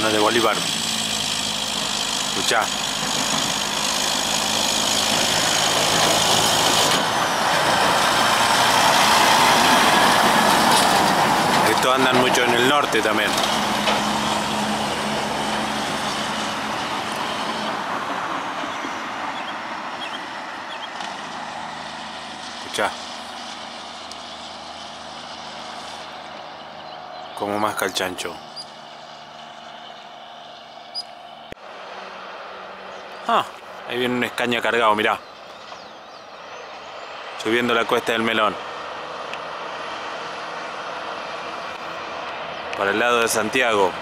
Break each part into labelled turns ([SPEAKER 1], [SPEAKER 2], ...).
[SPEAKER 1] Uno de Bolívar. Escuchá. Estos andan mucho en el norte también. Escuchá. Como masca el Ah, ahí viene un escaña cargado, mirá. Subiendo la cuesta del melón. Para el lado de Santiago.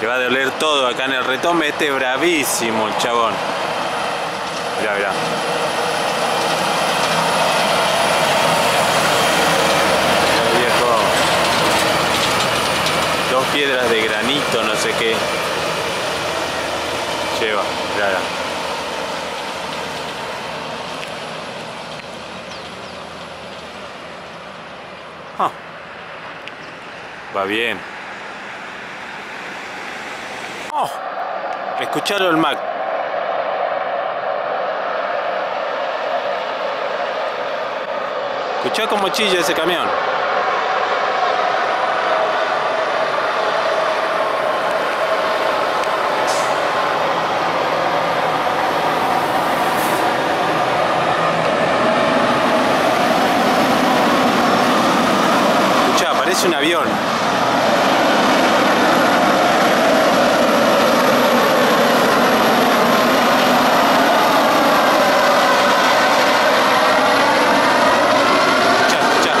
[SPEAKER 1] Le va a doler todo acá en el retome. Este es bravísimo el chabón. Mirá, mirá. Dos piedras de granito, no sé qué. Mirá, mirá. Ah. Va bien. Oh, escuchalo el Mac. Escuchá cómo chilla ese camión. Escuchá, parece un avión. Escuchá, escuchá.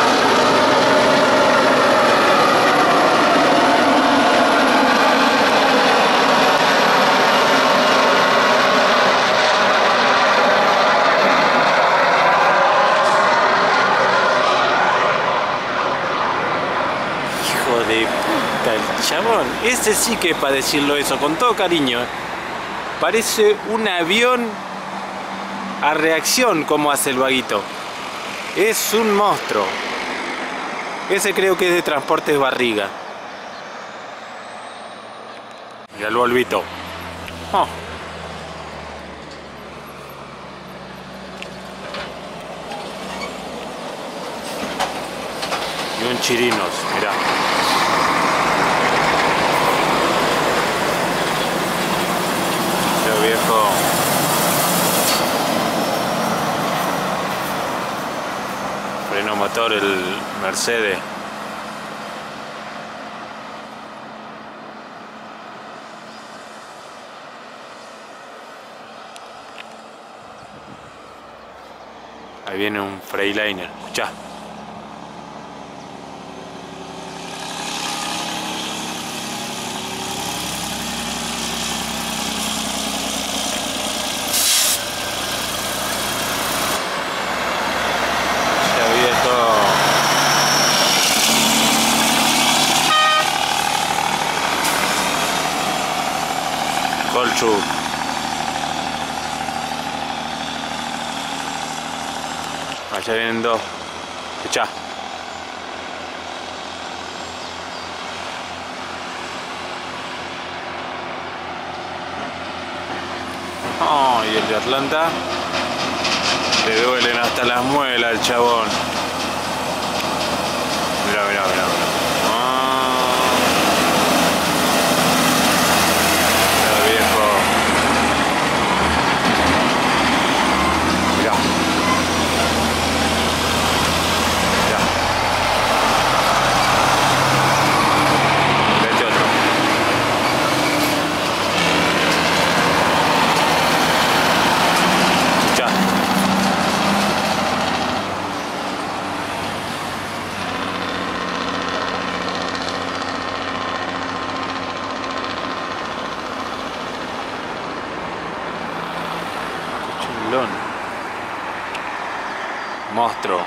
[SPEAKER 1] Hijo de puta, el chabón. Ese sí que para decirlo eso, con todo cariño. Parece un avión a reacción como hace el vaguito. Es un monstruo. Ese creo que es de transportes barriga. Mira el volvito. Oh. Y un chirinos, mirá. Yo viejo. Freno motor el Mercedes. Ahí viene un Freightliner. Escuchá. Ya viejo. Colchu. Dos. Escuchá. Oh, y el de Atlanta. Le duelen hasta las muelas al chabón. Mira, mira, mira. Ah. Mira, viejo. Mira. Mira. Vete otro. Escuchá. Chulón. Monstruo.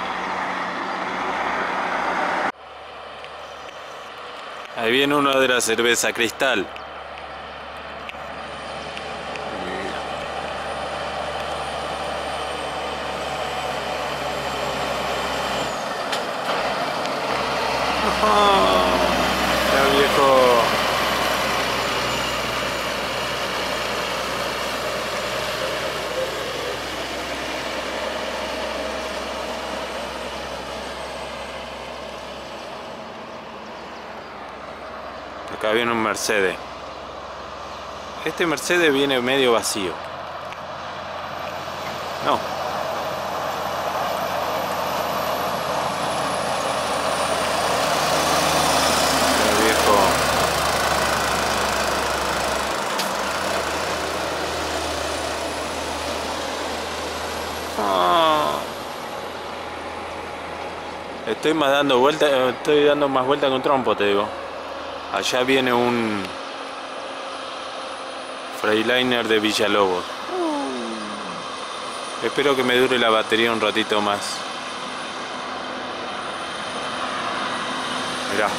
[SPEAKER 1] Ahí viene uno de la cerveza cristal. Ah, ya viejo. Acá viene un Mercedes. Este Mercedes viene medio vacío. No. Ah. Estoy más dando vuelta, estoy dando más vuelta con trompo, te digo. Allá viene un Freiliner de Villalobos. Espero que me dure la batería un ratito más. Mirá.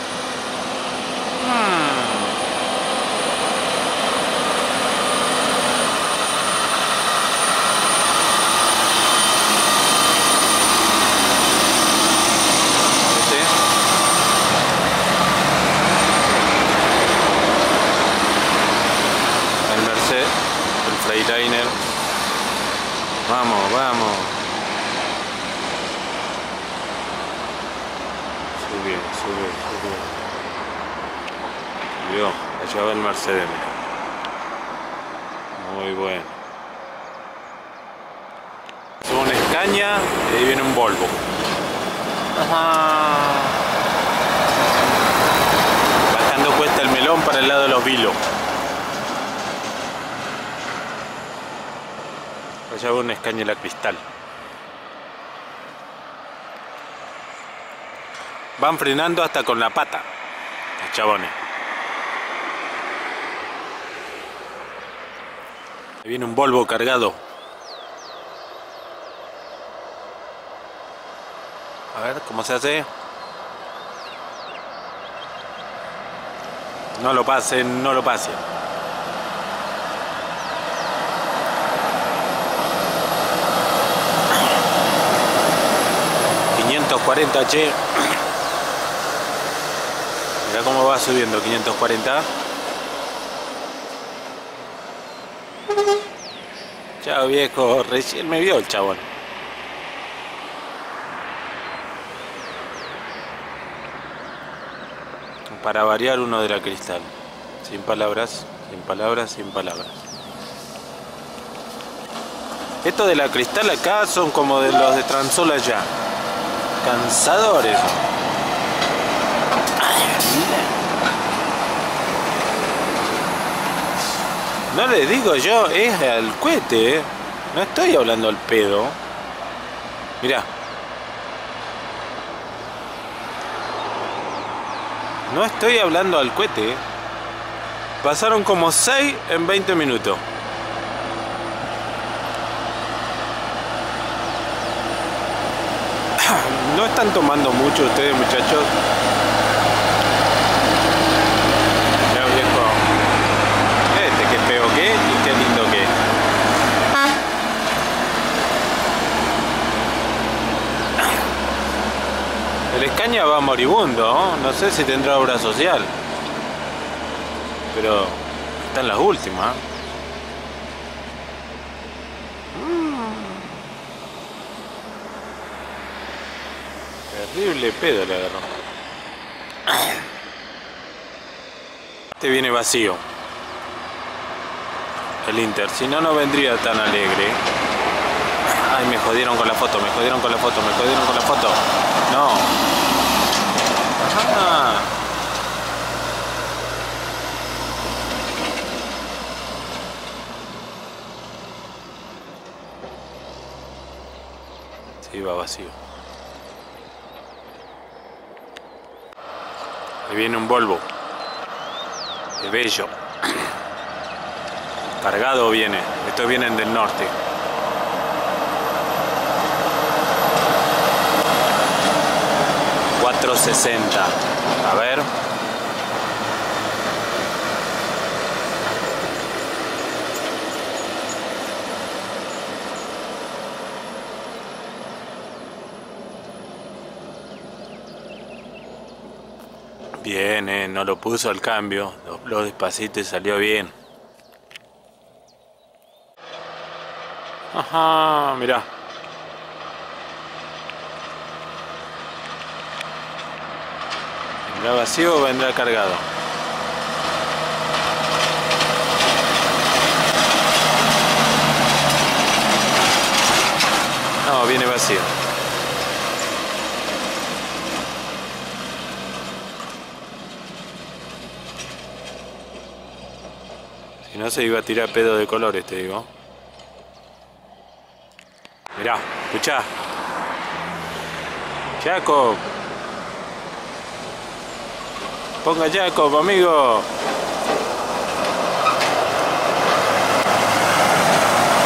[SPEAKER 1] Allá va el Mercedes, mira. Muy bueno. Es una Scania y ahí viene un Volvo. Bajando cuesta el melón para el lado de los vilos. Allá va una Scania la cristal. Van frenando hasta con la pata. Los chabones. Viene un Volvo cargado. A ver, ¿cómo se hace? No lo pasen, no lo pasen. ...540 che... Mira cómo va subiendo 540. Chao viejo, recién me vio el chabón. Para variar uno de la cristal. Sin palabras, sin palabras, sin palabras. Estos de la cristal acá son como de los de Transol allá. Cansadores. No le digo yo, es al cohete, ¿eh? No estoy hablando al pedo. Mirá. No estoy hablando al cohete. ¿eh? Pasaron como 6 en 20 minutos. No están tomando mucho ustedes, muchachos. Ya viejo. Este que feo que y qué lindo que. Va moribundo, ¿no? Sé si tendrá obra social. Pero está en las últimas. Terrible pedo le agarró. Este viene vacío. El Inter. Si no, no vendría tan alegre. Ay, me jodieron con la foto, me jodieron con la foto, me jodieron con la foto. No. Ajá. Sí, va vacío. Ahí viene un Volvo. De bello. Cargado viene. Estos vienen del norte. Sesenta A ver. Bien, eh, no lo puso al cambio, dobló despacito y salió bien. Ajá, mirá. vendrá vacío o vendrá cargado. No, viene vacío. Si no se iba a tirar pedo de colores, te digo. Mirá, escuchá. Jacob. Ponga Jacob, amigo.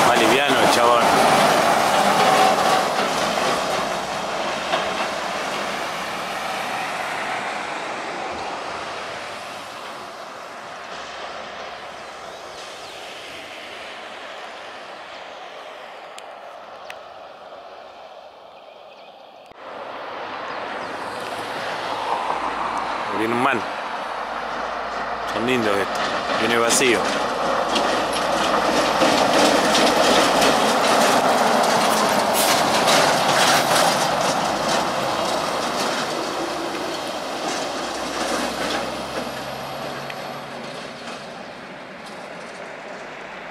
[SPEAKER 1] Va liviano el chabón. Viene un man. Son lindos estos. Viene vacío.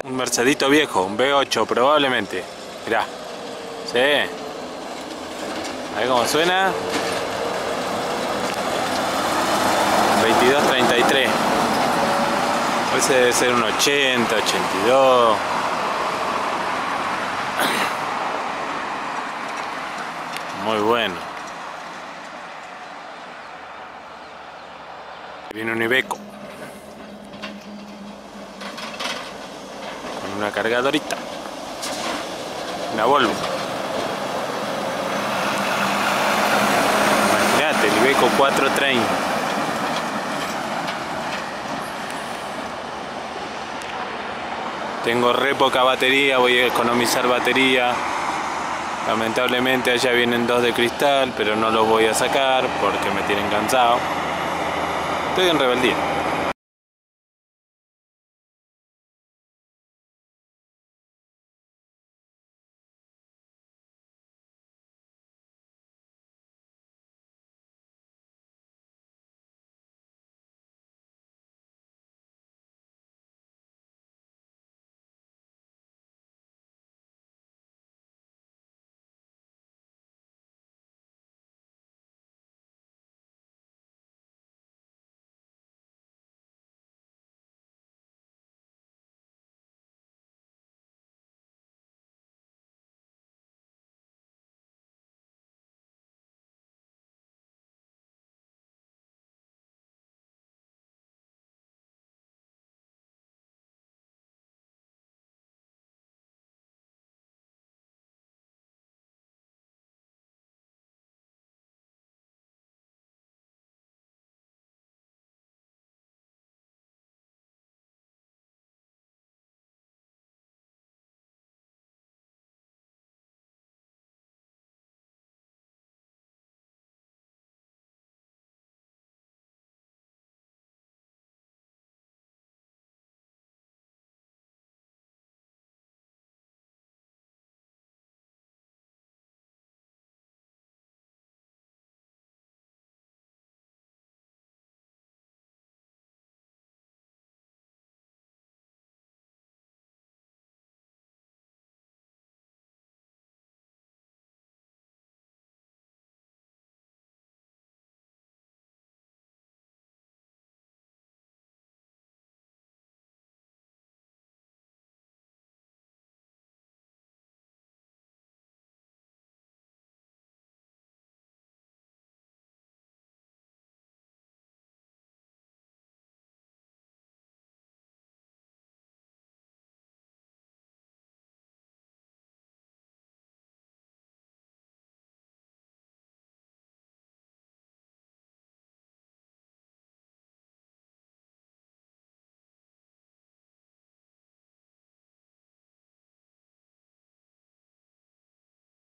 [SPEAKER 1] Un Mercedito viejo, un V8 probablemente. Mirá. Sí. A ver cómo suena. 22.33 Ese debe ser un 80, 82 Muy bueno. Viene un Ibeco Con una cargadorita. Una Volvo. Imagínate, el Ibeco 430 Tengo re poca batería, voy a economizar batería. Lamentablemente allá vienen dos de cristal, pero no los voy a sacar porque me tienen cansado. Estoy en rebeldía.